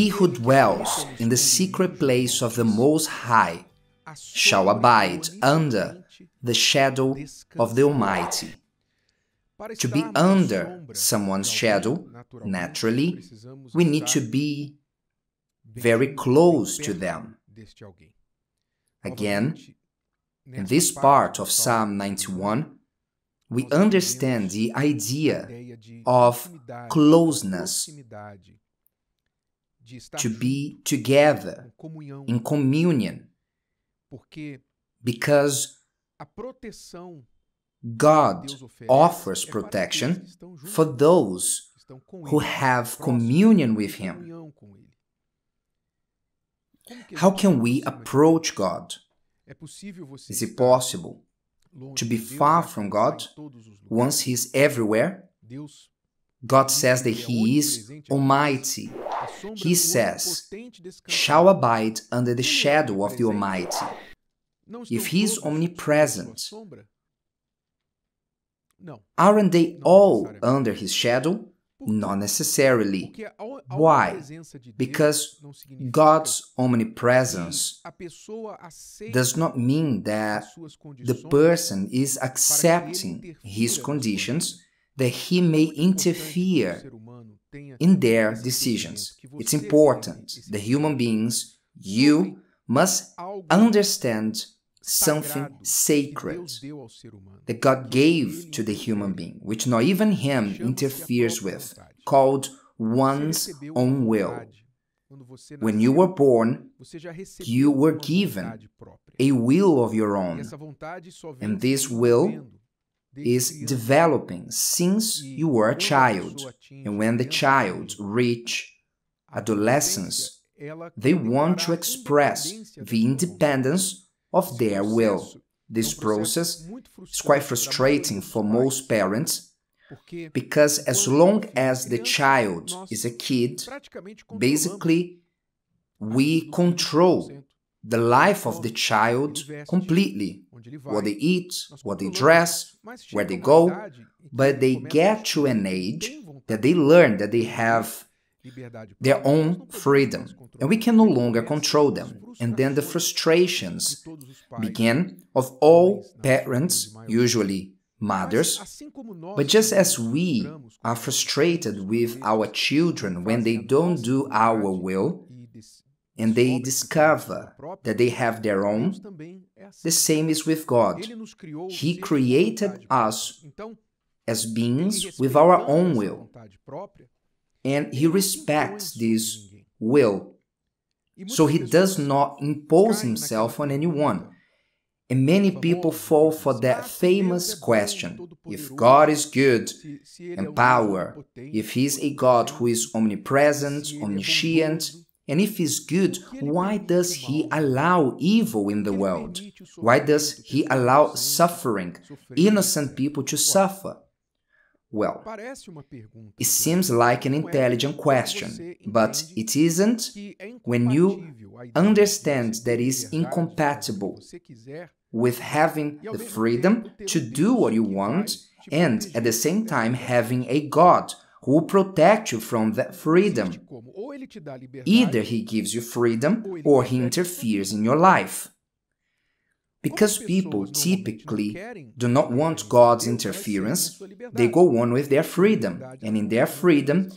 He who dwells in the secret place of the Most High shall abide under the shadow of the Almighty. To be under someone's shadow, naturally, we need to be very close to them. Again, in this part of Psalm 91, we understand the idea of closeness, to be together in communion, because God offers protection for those who have communion with Him. How can we approach God? Is it possible to be far from God once He is everywhere? God says that He is Almighty. He says, shall abide under the shadow of the Almighty. If He is omnipresent, aren't they all under His shadow? Not necessarily. Why? Because God's omnipresence does not mean that the person is accepting his conditions that he may interfere in their decisions. It's important. The human beings, you must understand something sacred that God gave to the human being, which not even him interferes with, called one's own will. When you were born, you were given a will of your own, and this will is developing since you were a child. And when the child reach adolescence, they want to express the independence of their will. This process is quite frustrating for most parents because as long as the child is a kid, basically we control the life of the child completely. What they eat, what they dress, where they go, but they get to an age that they learn that they have their own freedom, and we can no longer control them. And then the frustrations begin of all parents, usually mothers. But just as we are frustrated with our children when they don't do our will, and they discover that they have their own, the same is with God. He created us as beings with our own will. and he respects this will. So he does not impose himself on anyone. And many people fall for that famous question. If God is good and power, if He is a God who is omnipresent, omniscient, and if He's good, why does He allow evil in the world? Why does He allow suffering, innocent people to suffer? Well, it seems like an intelligent question, but it isn't when you understand that it's incompatible with having the freedom to do what you want and at the same time having a God who protect you from that freedom. Either he gives you freedom or he interferes in your life. Because people typically do not want God's interference, they go on with their freedom, and in their freedom,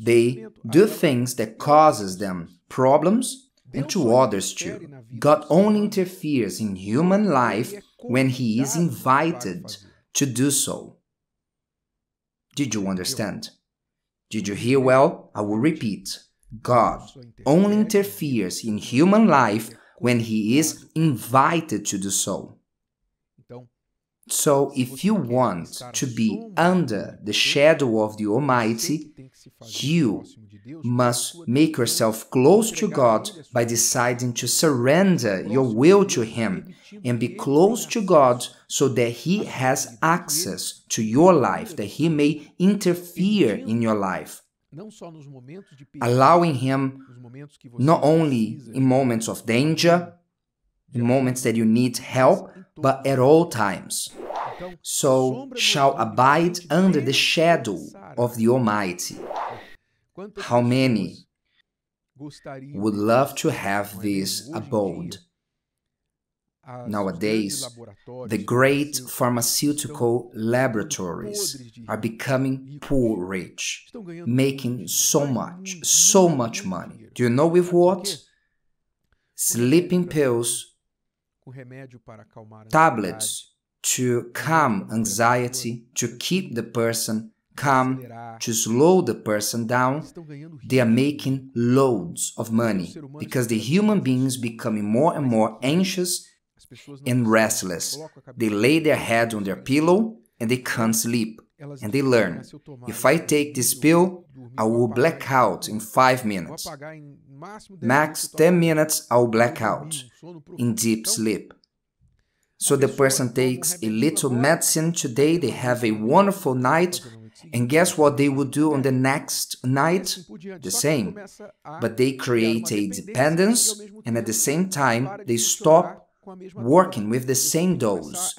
they do things that causes them problems and to others too. God only interferes in human life when he is invited to do so. Did you understand? Did you hear well? I will repeat. God only interferes in human life when he is invited to do so. So, if you want to be under the shadow of the Almighty, you must make yourself close to God by deciding to surrender your will to Him and be close to God so that He has access to your life, that He may interfere in your life allowing Him not only in moments of danger, in moments that you need help, but at all times. So shall abide under the shadow of the Almighty. How many would love to have this abode. Nowadays, the great pharmaceutical laboratories are becoming poor rich, making so much, so much money. Do you know with what? Sleeping pills, tablets to calm anxiety, to keep the person calm, to slow the person down, they are making loads of money because the human beings becoming more and more anxious and restless. They lay their head on their pillow and they can't sleep. And they learn, if I take this pill, I will black out in 5 minutes. Max 10 minutes, I'll black out in deep sleep. So the person takes a little medicine today, they have a wonderful night, and guess what they will do on the next night? The same. But they create a dependence, and at the same time, they stop working with the same dose.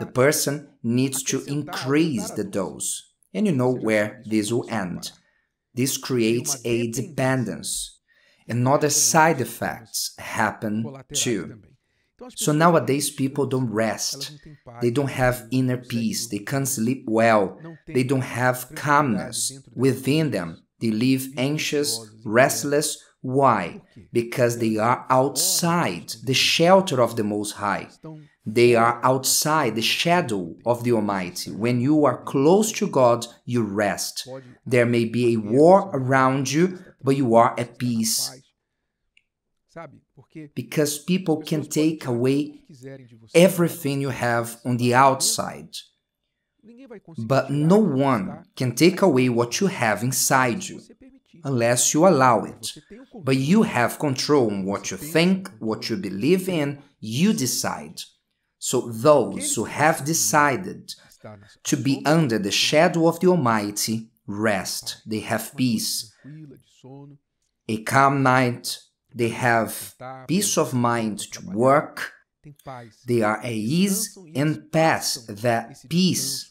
The person needs to increase the dose. And you know where this will end. This creates a dependence. And other side effects happen too. So nowadays people don't rest. They don't have inner peace. They can't sleep well. They don't have calmness within them. They live anxious, restless, why? Because they are outside the shelter of the Most High. They are outside the shadow of the Almighty. When you are close to God, you rest. There may be a war around you, but you are at peace. Because people can take away everything you have on the outside. But no one can take away what you have inside you unless you allow it. But you have control on what you think, what you believe in, you decide. So those who have decided to be under the shadow of the Almighty rest, they have peace. A calm night, they have peace of mind to work, they are at ease and pass that peace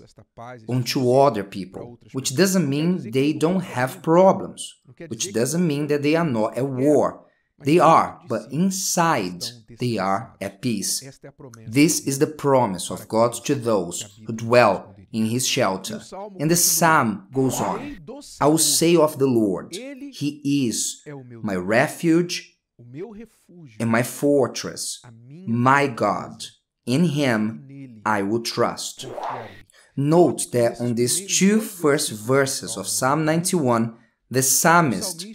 onto other people, which doesn't mean they don't have problems, which doesn't mean that they are not at war. They are, but inside they are at peace. This is the promise of God to those who dwell in his shelter. And the psalm goes on I will say of the Lord, He is my refuge and my fortress, my God. In him I will trust. Note that on these two first verses of Psalm 91, the psalmist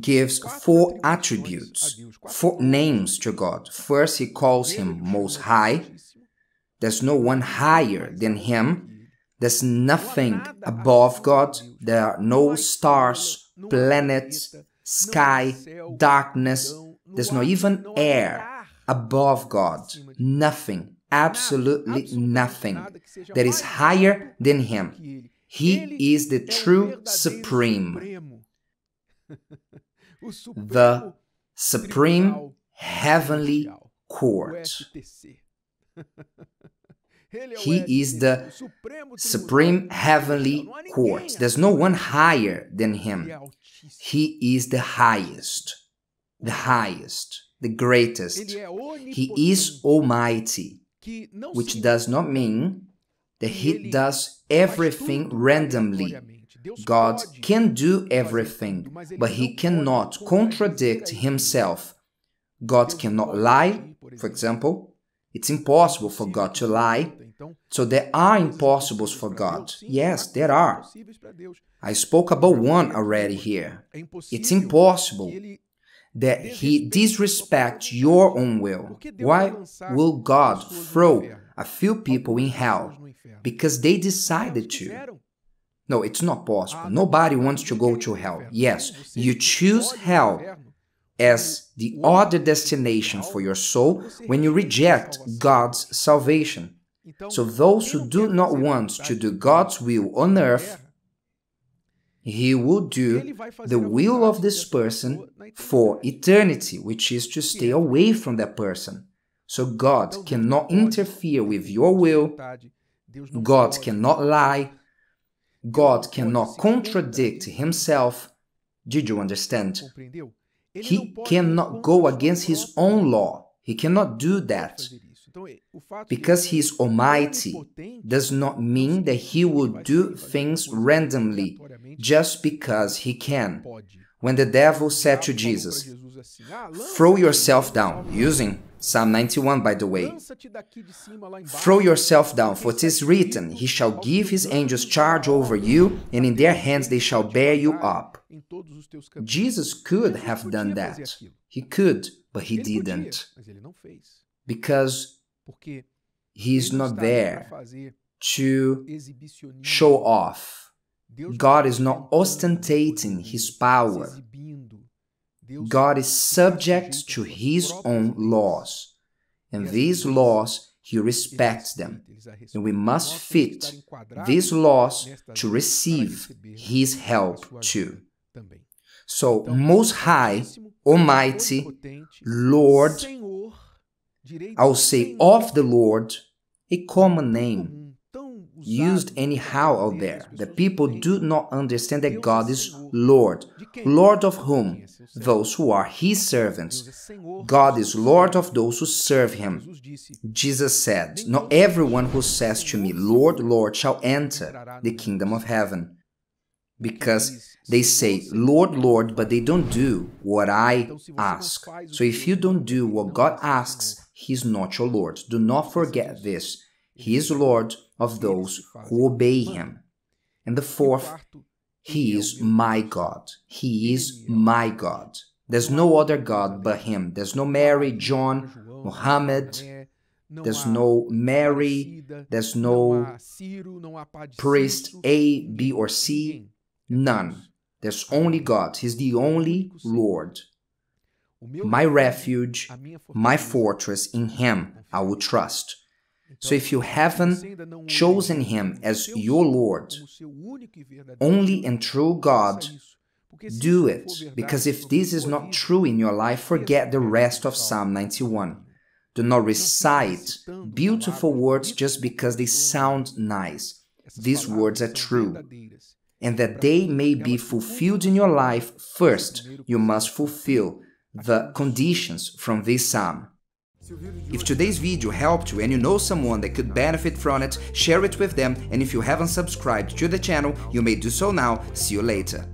gives four attributes, four names to God. First, he calls him Most High. There's no one higher than him. There's nothing above God. There are no stars, planets, sky, darkness. There's not even air above God. Nothing, absolutely nothing that is higher than Him. He is the true Supreme, the Supreme Heavenly Court. He is the supreme heavenly court. There's no one higher than him. He is the highest, the highest, the greatest. He is almighty, which does not mean that he does everything randomly. God can do everything, but he cannot contradict himself. God cannot lie, for example. It's impossible for God to lie. So there are impossibles for God. Yes, there are. I spoke about one already here. It's impossible that he disrespect your own will. Why will God throw a few people in hell? Because they decided to. No, it's not possible. Nobody wants to go to hell. Yes, you choose hell as the other destination for your soul when you reject God's salvation. So those who do not want to do God's will on earth he will do the will of this person for eternity, which is to stay away from that person. So God cannot interfere with your will, God cannot lie, God cannot contradict himself. Did you understand? He cannot go against his own law. He cannot do that. Because he is almighty does not mean that he will do things randomly just because he can. When the devil said to Jesus, Throw yourself down, using Psalm 91, by the way. Throw yourself down, for it is written, He shall give His angels charge over you, and in their hands they shall bear you up. Jesus could have done that. He could, but He didn't. Because He is not there to show off. God is not ostentating His power. God is subject to His own laws, and these laws He respects them, and we must fit these laws to receive His help too. So, Most High, Almighty, Lord, I'll say of the Lord, a common name used anyhow out there. The people do not understand that God is Lord. Lord of whom? Those who are His servants. God is Lord of those who serve Him. Jesus said, Not everyone who says to me, Lord, Lord, shall enter the kingdom of heaven. Because they say, Lord, Lord, but they don't do what I ask. So if you don't do what God asks, He's not your Lord. Do not forget this. He is Lord of those who obey him. And the fourth, He is my God. He is my God. There's no other God but Him. There's no Mary, John, Muhammad. There's no Mary. There's no priest A, B, or C. None. There's only God. He's the only Lord. My refuge, my fortress, in Him I will trust. So if you haven't chosen Him as your Lord, only and true God, do it. Because if this is not true in your life, forget the rest of Psalm 91. Do not recite beautiful words just because they sound nice. These words are true. And that they may be fulfilled in your life, first you must fulfill the conditions from this psalm. If today's video helped you and you know someone that could benefit from it, share it with them and if you haven't subscribed to the channel, you may do so now. See you later.